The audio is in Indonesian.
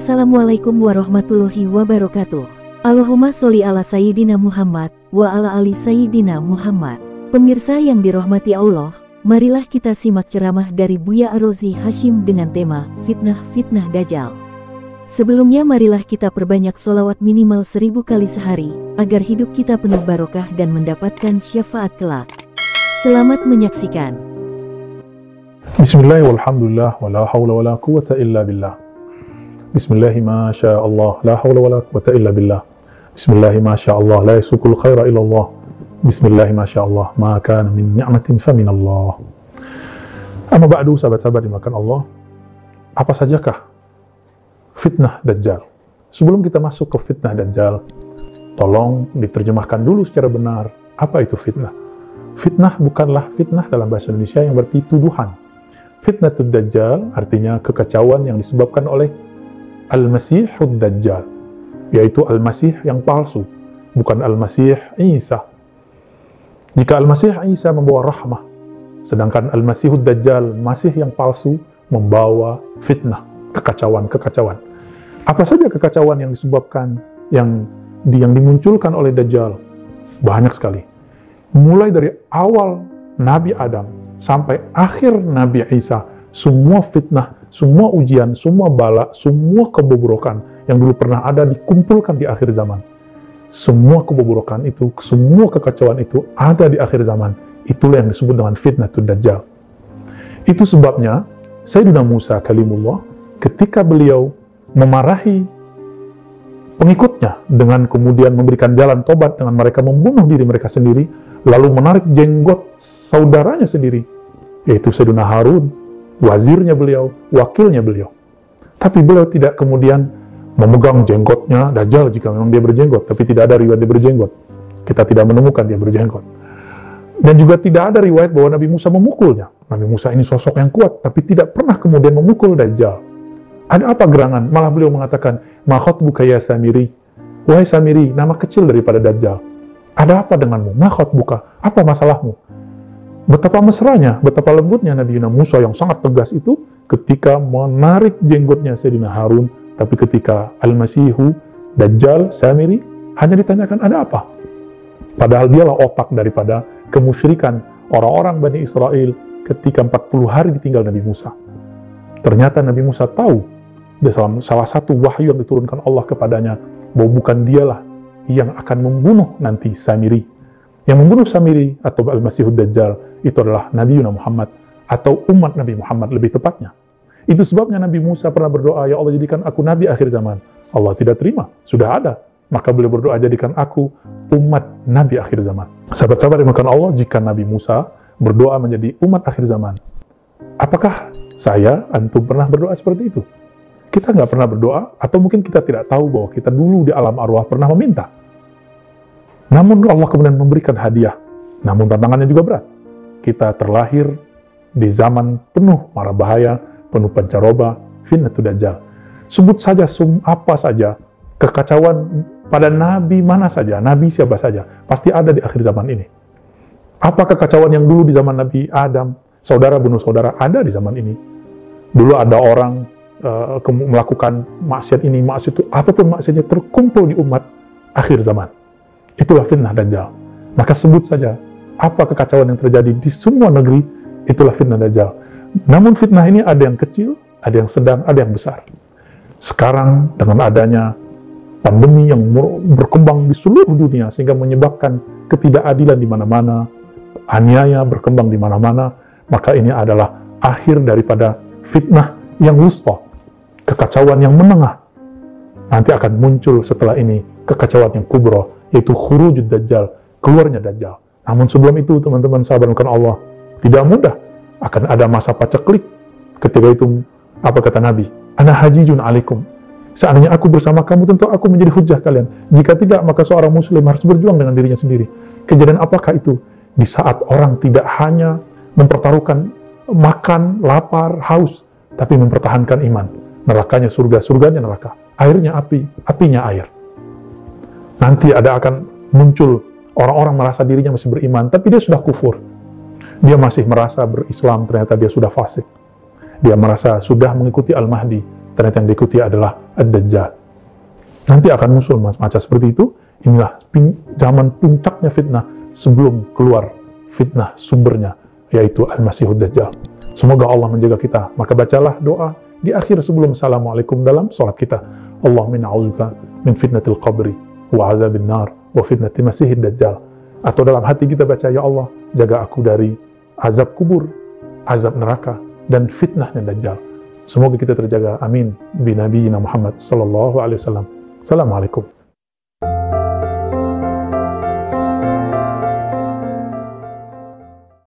Assalamualaikum warahmatullahi wabarakatuh. Allahumma sholli ala Sayyidina Muhammad wa ala ali Sayyidina Muhammad. Pemirsa yang dirahmati Allah, marilah kita simak ceramah dari Buya Arozi Hashim dengan tema Fitnah-Fitnah Dajjal. Sebelumnya marilah kita perbanyak solawat minimal seribu kali sehari, agar hidup kita penuh barokah dan mendapatkan syafaat kelak. Selamat menyaksikan. Bismillah walhamdulillah wa la hawla wa la quwata illa billah. Bismillah ma sya Allah la hawla wa la quwata illa billah. Allah la khaira illa Allah. Bismillah ma min ni'matin fa min Allah. Amma ba'du sahabat-sahabat dimakan Allah. Apa sajakah fitnah Dajjal? Sebelum kita masuk ke fitnah Dajjal, tolong diterjemahkan dulu secara benar. Apa itu fitnah? Fitnah bukanlah fitnah dalam bahasa Indonesia yang berarti tuduhan. Fitnah Dajjal artinya kekacauan yang disebabkan oleh Al-Masihud Dajjal, yaitu Al-Masih yang palsu, bukan Al-Masih Isa. Jika Al-Masih Isa membawa rahmah, sedangkan Al-Masihud Dajjal, Masih yang palsu, membawa fitnah, kekacauan-kekacauan. Apa saja kekacauan yang disebabkan, yang, yang dimunculkan oleh Dajjal? Banyak sekali. Mulai dari awal Nabi Adam sampai akhir Nabi Isa, semua fitnah, semua ujian, semua bala, semua kebobrokan yang dulu pernah ada dikumpulkan di akhir zaman. Semua kebobrokan itu, semua kekacauan itu ada di akhir zaman. Itulah yang disebut dengan fitnah Dajjal. Itu sebabnya Sayyidina Musa kalimullah ketika beliau memarahi pengikutnya dengan kemudian memberikan jalan tobat dengan mereka membunuh diri mereka sendiri, lalu menarik jenggot saudaranya sendiri, yaitu Sayyidina Harun, wazirnya beliau, wakilnya beliau. Tapi beliau tidak kemudian memegang jenggotnya Dajjal jika memang dia berjenggot, tapi tidak ada riwayat dia berjenggot. Kita tidak menemukan dia berjenggot. Dan juga tidak ada riwayat bahwa Nabi Musa memukulnya. Nabi Musa ini sosok yang kuat, tapi tidak pernah kemudian memukul Dajjal. Ada apa gerangan? Malah beliau mengatakan, Mahot bukaya Samiri. Wahai Samiri, nama kecil daripada Dajjal. Ada apa denganmu? Mahot buka. Apa masalahmu? Betapa mesranya, betapa lembutnya Nabi Yuna Musa yang sangat tegas itu ketika menarik jenggotnya Sayyidina Harun, tapi ketika Al-Masihu, Dajjal, Samiri, hanya ditanyakan ada apa? Padahal dialah otak daripada kemusyrikan orang-orang Bani Israel ketika 40 hari ditinggal Nabi Musa. Ternyata Nabi Musa tahu dalam salah satu wahyu yang diturunkan Allah kepadanya bahwa bukan dialah yang akan membunuh nanti Samiri. Yang membunuh Samiri atau Al-Masihud Dajjal itu adalah Nabi Yuna Muhammad atau umat Nabi Muhammad lebih tepatnya. Itu sebabnya Nabi Musa pernah berdoa, Ya Allah jadikan aku Nabi akhir zaman. Allah tidak terima, sudah ada. Maka beliau berdoa, jadikan aku umat Nabi akhir zaman. Sahabat-sahabat yang Allah, jika Nabi Musa berdoa menjadi umat akhir zaman, apakah saya, antum pernah berdoa seperti itu? Kita nggak pernah berdoa, atau mungkin kita tidak tahu bahwa kita dulu di alam arwah pernah meminta. Namun Allah kemudian memberikan hadiah. Namun tantangannya juga berat kita terlahir di zaman penuh mara bahaya, penuh pancaroba, fitnatu dajjal. Sebut saja sum apa saja, kekacauan pada nabi mana saja, nabi siapa saja, pasti ada di akhir zaman ini. Apa kekacauan yang dulu di zaman Nabi Adam, saudara bunuh saudara, ada di zaman ini. Dulu ada orang uh, melakukan maksiat ini, maksiat itu, apa pun maksiatnya terkumpul di umat akhir zaman. Itulah fitnah dajjal. Maka sebut saja apa kekacauan yang terjadi di semua negeri, itulah fitnah Dajjal. Namun fitnah ini ada yang kecil, ada yang sedang, ada yang besar. Sekarang dengan adanya pandemi yang berkembang di seluruh dunia sehingga menyebabkan ketidakadilan di mana-mana, aniaya berkembang di mana-mana, maka ini adalah akhir daripada fitnah yang wusta, kekacauan yang menengah. Nanti akan muncul setelah ini kekacauan yang kubro, yaitu khurujud dajjal, keluarnya dajjal. Namun sebelum itu teman-teman sahabat Allah, tidak mudah akan ada masa paceklik ketika itu apa kata Nabi? Ana hajijun alaikum. Seandainya aku bersama kamu, tentu aku menjadi hujah kalian. Jika tidak, maka seorang muslim harus berjuang dengan dirinya sendiri. Kejadian apakah itu? Di saat orang tidak hanya mempertaruhkan makan, lapar, haus, tapi mempertahankan iman. Nerakanya surga, surganya neraka. Airnya api, apinya air. Nanti ada akan muncul Orang-orang merasa dirinya masih beriman, tapi dia sudah kufur. Dia masih merasa berislam, ternyata dia sudah fasik. Dia merasa sudah mengikuti Al-Mahdi, ternyata yang diikuti adalah Ad-Dajjal. Nanti akan muncul macam seperti itu. Inilah zaman puncaknya fitnah sebelum keluar fitnah sumbernya, yaitu Al-Masihud Dajjal. Semoga Allah menjaga kita. Maka bacalah doa di akhir sebelum Assalamualaikum dalam sholat kita. Allah min min fitnatil qabri wa azabin nar wa fitnati masihid dajjal. Atau dalam hati kita baca, Ya Allah, jaga aku dari azab kubur, azab neraka, dan fitnahnya dajjal. Semoga kita terjaga. Amin. Bi Nabi Muhammad sallallahu alaihi wasallam. Assalamualaikum.